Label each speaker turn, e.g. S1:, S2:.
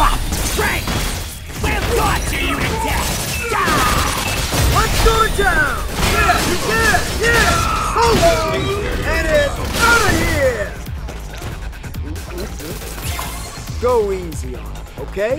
S1: Swap! Strike! We'll torture you to death! Die! Let's go to town! Yeah! Yeah! Yeah! Hello! And it's out of here! Go easy on it, okay?